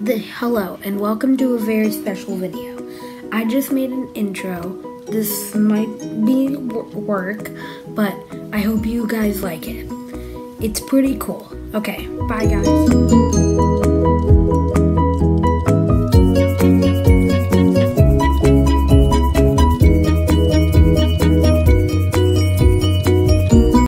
The, hello and welcome to a very special video. I just made an intro. This might be work, but I hope you guys like it. It's pretty cool. Okay, bye guys.